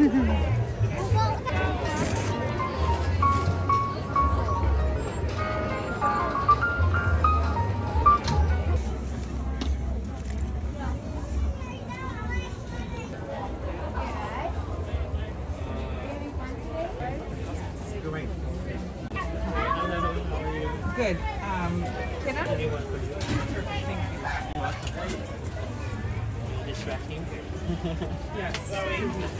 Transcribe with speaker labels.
Speaker 1: Good. Um, can I? Thank you.
Speaker 2: Distracting.
Speaker 1: yes.